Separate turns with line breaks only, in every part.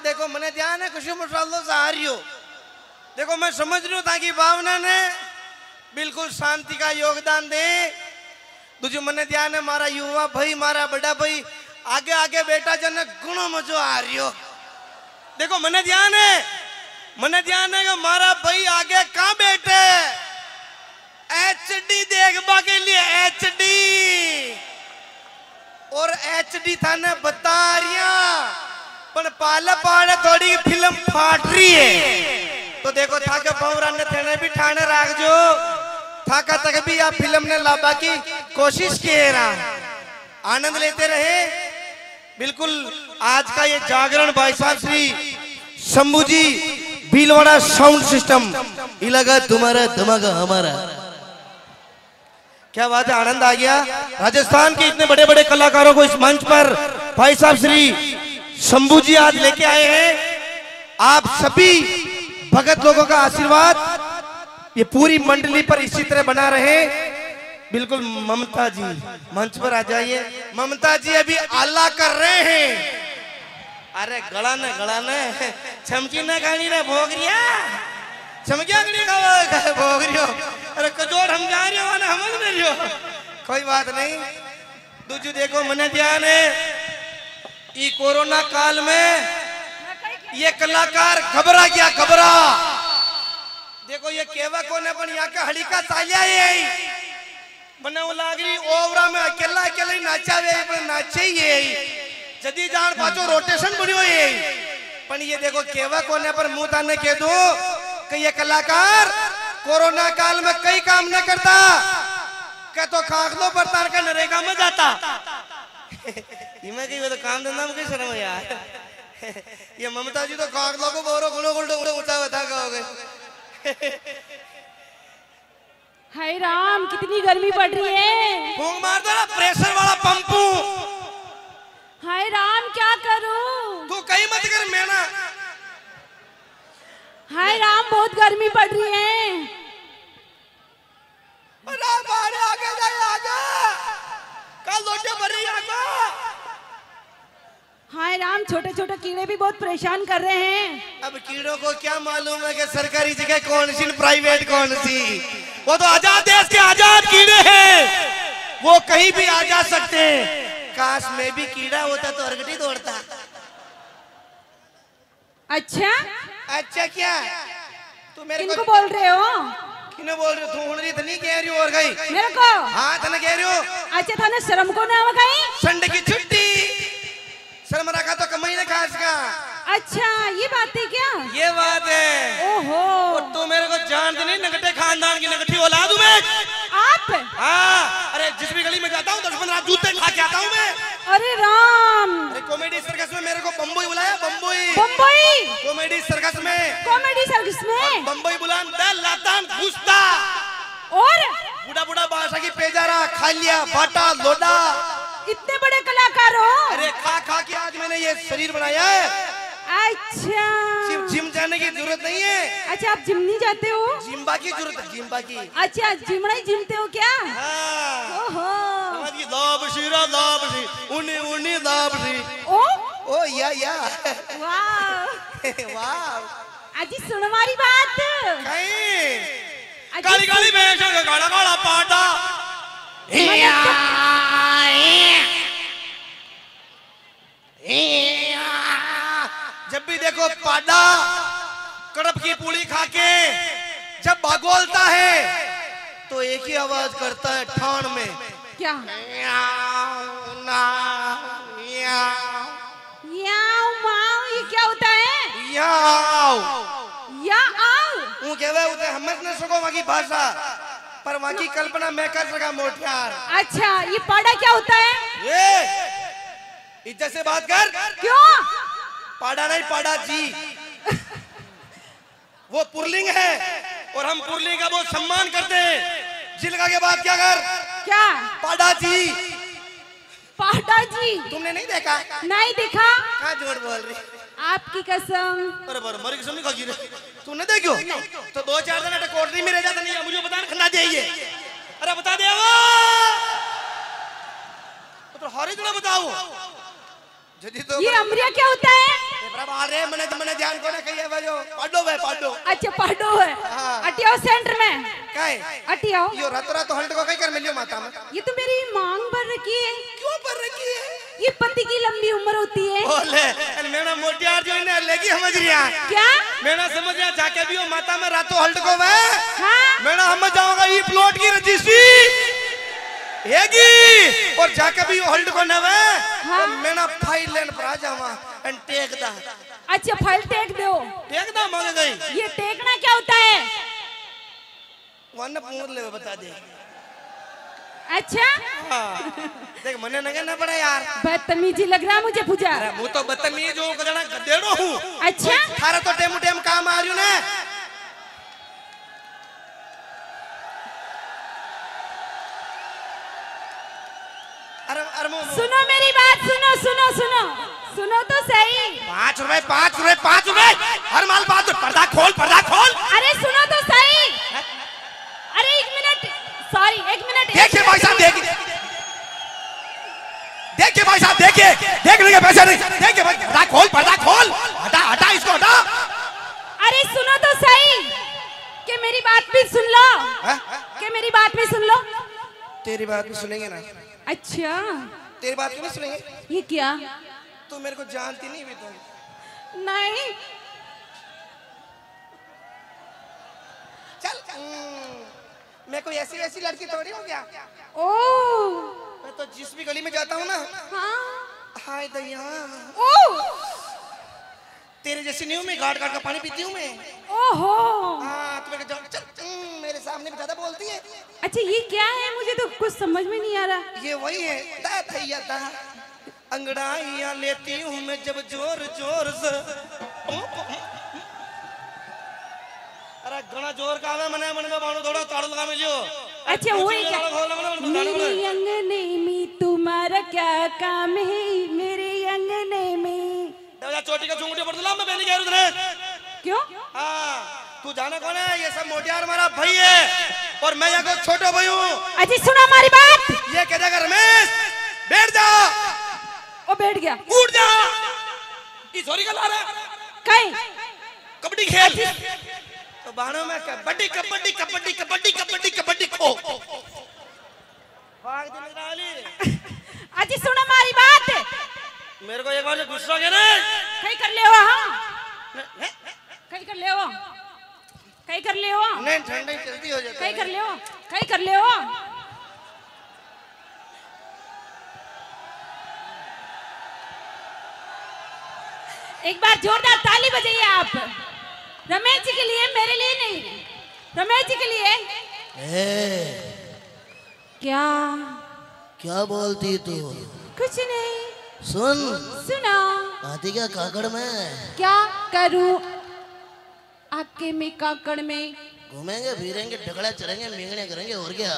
देखो, मैंने ध्यान है खुशी मुशालो से आ रही हो देखो, मैं समझ रही हूँ ताकि भावना ने बिल्कुल शांति का योगदान दे। दूसरी मैंने ध्यान है, मारा युवा भाई, मारा बड़ा भाई आगे आगे बेटा जन गुणो मजो आ रही हो देखो, मैंने ध्यान है, मैंने ध्यान है कि मारा भाई आगे कहाँ बैठे एच डी देखबा के लिए एच और एच डी थाने बता रिया पर पाले पाड़े थोड़ी फ़िल्म फाट रही है तो देखो था के भवरा ने थेने भी ठाणे राख जो थाका तक भी आप फ़िल्म ने लाबा की कोशिश किए रहा आनंद लेते रहे. बिल्कुल आज का ये जागरण भाई साहब श्री शंभू जी, भीलवाड़ा साउंड सिस्टम इलाका तुम्हारा धमाका हमारा. क्या बात है? आनंद आ गया. राजस्थान के इतने बड़े बड़े कलाकारों को इस मंच पर भाई साहब श्री शंभू जी आज लेके आए हैं। आप सभी भगत लोगों का आशीर्वाद ये पूरी मंडली पर इसी तरह बना रहे। बिल्कुल ममता जी, मंच पर आ जाइए। ममता जी अभी आला कर रहे हैं। अरे गड़ा न, गड़ा ने। चमकी ना खानी ना भोगरिया। चमकिया गणी का भोगरियो। अरे कजोड़ हम जा रहे हो ना समझ नहीं रहे हो कोई बात नहीं। दूजू देखो, मन ध्यान है। कोरोना काल में ये कलाकार घबरा गया, घबरा। देखो, ये केवा कोने पण यहाँ का हड़ी का तालिया ये मने वो लाग रही, ओवरा में अकेला अकेला ही नाचा वे पण नाचे ही ये जदी जान पाचो, रोटेशन बनियो ये पण ये देखो केवा कोने पर मुँह ताने के दो कि ये कलाकार कोरोना काल में कई काम न करता। क्या तो खाखलो पर तार का नरेगा में जाता। वो तो काम धंधा में शर्म है यार ये ममता जी तो खाखलो को बोरो गुलो गुलो गुलो ऊँचा बता कहोगे
हाय राम कितनी गर्मी पड़ रही है
फूंक मार दो ना प्रेशर वाला पंपू
हाय राम क्या करूँ
तू कहीं मत कर मेना
हाय राम बहुत गर्मी पड़ रही है
अरे बाहर आगे जाए आगे कल लोटे भरी आगे
हाय छोटे छोटे कीड़े भी बहुत परेशान कर रहे हैं।
अब कीड़ों को क्या मालूम है कि सरकारी जगह कौन सी प्राइवेट कौन सी? वो तो आज़ाद देश के आज़ाद कीड़े हैं। वो कहीं भी आ जा सकते हैं। काश में भी कीड़ा होता तो अरगटी दौड़ता।
अच्छा?
अच्छा क्या? तू मेरे को
बोल रहे हो?
किने बोल रहे हो? तू रही तो कह रही हो और गई
मेरे को?
हाँ तने कह रही हो।
अच्छा थाने शर्म को ना कहीं?
संडे की छुट्टी। शर्म रखा तो कमाई ने खास का
अच्छा ये बात है क्या?
ये बात है।
ओहो।
और तू मेरे को जानती नहीं नगटे खानदान की नगटी औलाद हूँ मैं।
आप?
हाँ अरे जिस भी गली में जाता हूँ दस पंद्रह जूते खा के आता हूँ मैं।
अरे राम।
अरे कॉमेडी सर्कस में मेरे को बम्बई बुलाया बम्बई।
बम्बई?
कॉमेडी सर्कस में।
कॉमेडी सर्विस में?
बम्बई बुलान लातान घुसता।
और?
बुढ़ा बुढ़ा बादशाह की पेजारा खालिया बाटा लोडा
इतने बड़े हो
अरे खा खा के आज मैंने ये शरीर बनाया है।
अच्छा।
सिर्फ़ जिम जाने की ज़रूरत नहीं है।
अच्छा आप जिम नहीं जाते हो?
जिम्बा की ज़रूरत है जिम्बा की।
अच्छा जिमड़ा ही जिमते हो क्या?
हाँ।
ओ?
ओ या या।
वाह।
वाह।
अजी सुन हमारी बात।
काली काली काला काला पाटा। जब भी देखो पाडा कड़प की पूड़ी खा के जब भगोलता है तो एक ही आवाज करता है ठाण में
क्या
म्याऊं, नाऊ, म्याऊं,
याओ माओ ये क्या होता है
याऊ।
या आओ
હું કહેવાય હું તે સમજ ન શકો વાકી ભાષા પર વાકી કલ્પના મેં कर सका मोठियार
अच्छा ये पाड़ा क्या होता है
ए इज़्ज़त से बात कर।
क्यों?
पाड़ा नहीं पाड़ा जी। वो पुरलिंग है और हम पुरलिंग का बहुत सम्मान करते हैं। जिलका के बाद क्या कर?
क्या?
पाड़ा जी।
पाड़ा जी।
तुमने नहीं देखा?
नहीं देखा?
कहाँ झूठ बोल रही?
आपकी कसम।
अरे बर मरी कसम नहीं खागी रे तूने देखो? तो दो चार दिन अटक कोटरी में रह जाता नहीं मुझे बता खन्ना चाहिए अरे बता दे वो। तो हरे जुड़ा बताओ। जदी तो
ये अमरिया क्या होता है?
मने मने ध्यान कोने कहिए पाडो भाई पाडो।
अच्छा पाडो है
हाँ।
अटियाओ सेंटर में। अटियाओ
यो रातों रात हल्ट को कहीं कर मिलियो माता में?
ये तो मेरी मांग भर रखी है।
क्यों पर रखी है?
ये पति की लंबी उम्र होती है।
बोले मेरा मोटियार जो इन्हें लेगी समझ रिया
क्या?
मेरा समझ रिया जाके भी वो माता में रातों हल्ट को मैं
हाँ।
मेरा हम जाऊँगा ये प्लॉट की रजिस्ट्री। हेगी? और जाके भी वो हल्ट को न वे
हाँ।
तो मेरा फ़ाइल लेन पर आ जावा एंड टेक दा
अच्छा फल टेक दो।
टेक दा मांगे गई।
ये टेकना क्या होता है?
वन पूछ ले बता दे।
अच्छा?
हाँ। देख मने नगे ना पड़ा यार।
बदतमीजी लग रहा मुझे पूजा।
अरे मुँह तो बदतमीज हूँ कदड़ा गधेड़ो हूँ।
अच्छा?
थारा तो टेम टेम काम आ रही हूँ ना।
मेरी बात सुनो सुनो सुनो। सुनो तो सही।
पाँच रुपए पाँच रुपए पाँच रुपए। हर माल बात पर्दा खोल पर्दा खोल।
अरे सुनो तो सही। अरे एक मिनट। सॉरी एक मिनट।
देखिए भाई साहब देखिए। देखिए भाई साहब देखिए। देख लेंगे पैसा नहीं। देखिए भाई पर्दा खोल पर्दा खोल। हटा हटा इसको हटा।
अरे सुनो तो सही। कि मेरी बात भी सुन लो। कि मेरी बात भी सुन लो।
तेरी बात भी सुनेंगे ना।
अच्छा।
तेरी बात क्यों नहीं सुनेंगे
ये क्या?
तू मेरे को जानती नहीं भी तुम।
नहीं।
चल। हम्म, मैं कोई ऐसी ऐसी लड़की थोड़ी हो गया
ओ।
मैं तो जिस भी गली में जाता हूँ ना।
हाँ।
हाय दैया।
ओ।
तेरे जैसी नहीं हूँ मैं घाट घाट का पानी पीती हूँ मैं।
ओहो।
हाँ तू मेरे चल। सामने ज़्यादा बोलती है।
अच्छा ये क्या है? मुझे तो कुछ समझ में नहीं आ रहा।
ये वही है। दा थैया दा। अंगड़ाइयाँ लेती हूँ मैं जब ज़ोर ज़ोर से। अरे घना ज़ोर का आवे मने मन में बाणो थोड़ा ताड़ लगा मिलियो
अच्छा वो ही क्या मेरे अंगने में तुम्हारा क्या काम है? मेरे अंगने में
चोटी का पड़ दिला मैं पहले कह रहा
क्यों?
हाँ। तू जाने कौन है? ये सब मोटियार हमारा भाई है। और मैं यहाँ को छोटा भाई हूँ।
अजी सुनो हमारी बात।
ये कह देगा रमेश बैठ जा।
वो बैठ गया।
उठ जा। ये सॉरी का ला रहा
कहीं?
कबड्डी खेल। तो बाणों में कबड्डी कबड्डी कबड्डी कबड्डी कबड्डी कबड्डी खो। भाग दे मेरा वाली।
अजी सुनो हमारी बात।
मेरे को एक बार जो गुस्सा गया ना।
कहीं कर ले हो हाँ? कहीं कर ले हो। कहीं कर ले हो?
नहीं ठंडी जल्दी हो जाता
कहीं कर ले हो? कहीं कर ले हो? एक बार जोरदार ताली बजाइए आप। रमेश जी के लिए मेरे लिए नहीं। रमेश जी के लिए।
ए,
क्या?
क्या बोलती तू?
कुछ नहीं।
सुन।
सुना
आती क्या काकड़ में?
क्या करूँ? आपके में काकड़ में।
घूमेंगे फिरेंगे ढकड़ा चढ़ेंगे मेंगने करेंगे और क्या?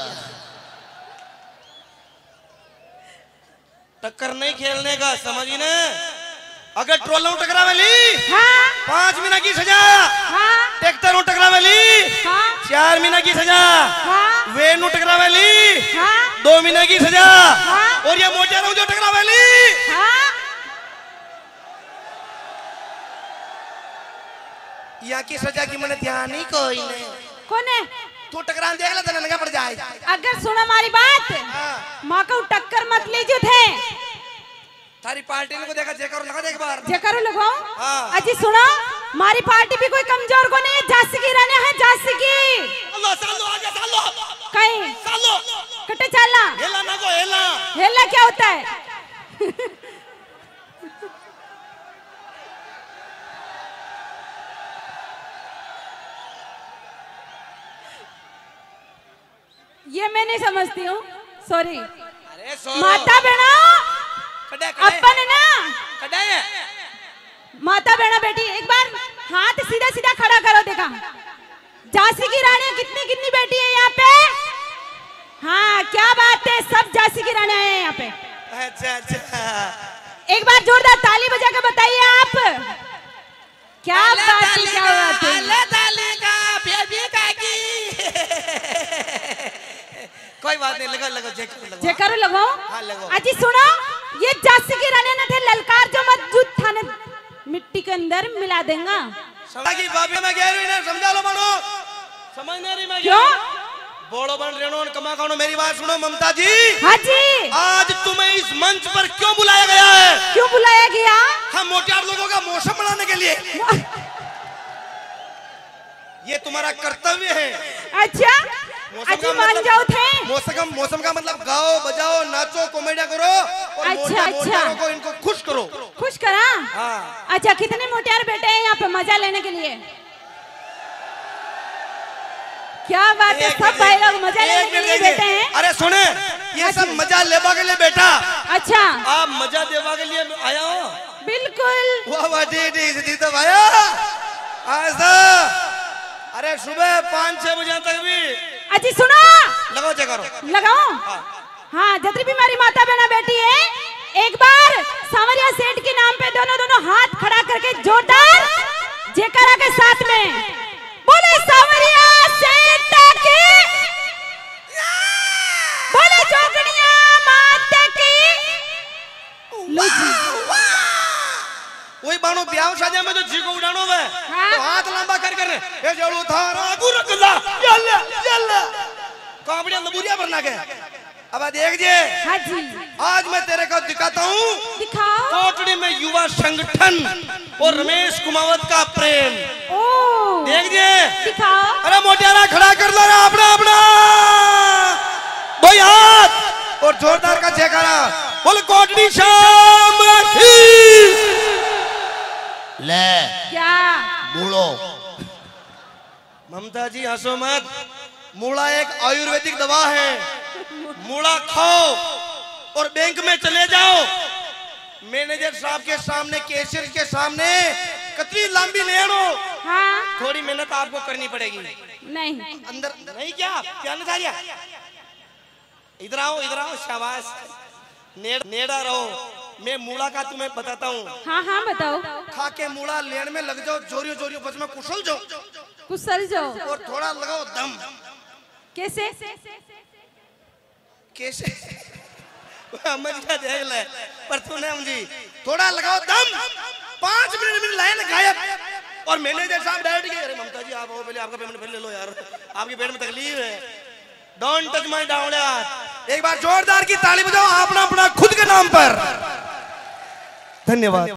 टक्कर नहीं खेलने का समझी ना? अगर ट्रोला टकरा में ली?
हाँ।
पाँच महीना की सजा।
हाँ।
ट्रैक्टर टकरा में ली?
हाँ।
चार महीना की सजा।
हाँ।
वेन टकरा में ली?
हाँ।
दो महीने की सजा।
हाँ।
और ये मोटियारों जो टकरा में ली?
हाँ।
यहाँ की सजा की मैंने ध्यान ही कोई नहीं
कौन? है
तू टकरान देख ले तो नंगा पड़ जाए।
अगर सुनो हमारी बात
हाँ।
माँ को टक्कर मत लीजिए थे।
थारी पार्टी ने को देखा जेकर लगा एक बार।
जकरो लगाओ
हाँ।
अजी सुनो हमारी पार्टी भी कोई कमज़ोर को नहीं है झांसी की रानी है झांसी की
अल्लाह सालो आगे सालो।
कहीं?
सालो।
कटे चलना।
हेला ना को हेला।
हेला क्या होता है? ये मैं नहीं समझती हूँ। सॉरी माता बहना अपन है ना? माता बहना बेटी एक बार हाथ सीधा सीधा खड़ा करो देखा। झांसी की रानी कितनी कितनी बेटी है यहाँ पे? हाँ क्या बात है सब झांसी की रानी है यहाँ पे।
अच्छा अच्छा।
एक बार जोरदार ताली बजा के बताइए आप। क्या बात है क्या बात है।
कोई बात नहीं लगा लगा जेकर लगा
जे करो लगाओ
हाँ, लगाओ।
अजी सुनो ये झांसी की रानी ने थे ललकार जो मज़बूत थाने मिट्टी के अंदर मिला देगा।
समझा की बाबी मैं कह रही हूँ समझा लो मानो। समझ नहीं रही मैं
क्यों?
बोलो बन रेणु और कमा खानो मेरी बात सुनो ममता जी।
हाँ जी।
आज तुम्हें इस मंच पर क्यों बुलाया गया है?
क्यों बुलाया गया?
हम मोटियार लोगों का मौसम बनाने के लिए। ये तुम्हारा कर्तव्य है।
अच्छा अजी मान जाओ थे
मौसम का मौसम का मतलब गाओ बजाओ नाचो कॉमेडिया करो और
अच्छा, अच्छा।
को इनको खुश करो।
खुश करा?
हाँ।
अच्छा कितने मोटियार बैठे हैं यहाँ पे मज़ा लेने के लिए? क्या बात है सब भाई लोग मज़ा लेने के लिए बैठे हैं?
अरे सुने ये सब मज़ा लेवा के लिए बैठा
अच्छा।
आप मज़ा देवा के लिए आया हो?
बिल्कुल।
वाह वाह तो ऐसा अरे सुबह पाँच छह बजे तक भी
अजी सुनो।
लगाओ चेक
लगाओ। हाँ। जितनी भी हमारी माता बहना बैठी है एक बार सांवरिया सेठ के नाम पे दोनों दोनों हाथ खड़ा करके जोरदार जेकरा के साथ में। बोले सांवरिया सेठ की बोले जोगनिया माता की। लो जी
वही बानो ब्याह शादी में तो जी को उड़ानो है
हाँ।
तो हाथ लंबा कर कर ये जड़ू थारा गुरकला यल्ला यल्ला कांबड़िया लबूरिया भरना के अब देख जे
हाँ जी।
आज मैं तेरे को दिखाता हूँ।
दिखाओ।
कोटड़ी में युवा संगठन और रमेश कुमावत का प्रेम।
ओ।
देख जे।
दिखाओ।
अरे मोटियारा खड़ा कर लो रे अपना अपना। भाई हाथ। और जोरदार का जयकारा बोल कोटड़ी शाम की
ले
क्या
बोलो
ममता जी हंसो मत। मूला एक आयुर्वेदिक दवा है। मूला खाओ और बैंक में चले जाओ। मैनेजर साहब के सामने कैशियर के सामने कतनी लंबी लेन हो
हाँ।
थोड़ी मेहनत आपको करनी पड़ेगी।
नहीं।
अंदर नहीं क्या? क्या नजारिया इधर आओ इधर आओ शाबाश। नेड़, नेड़ा रहो। मैं मूला का तुम्हें बताता हूँ।
हाँ हाँ बताओ।
खा के मूला लेन में लग जाओ जोरियो जोरियो बस में कुशल जाओ।
कुशल जो
और थोड़ा लगाओ दम।
कैसे?
कैसे? समझ गया देख ले पर तूने समझी थोड़ा लगाओ दम। पाँच मिनट में लाइन गायब। और मैनेजर साहब बैठ गए। अरे ममता जी आप आओ पहले आपका पेमेंट पहले ले लो यार। आपके पेट में तकलीफ़ है। डोंट टच माय डाउन यार एक बार जोरदार की ताली बजाओ अपना अपना खुद के नाम पर। धन्यवाद।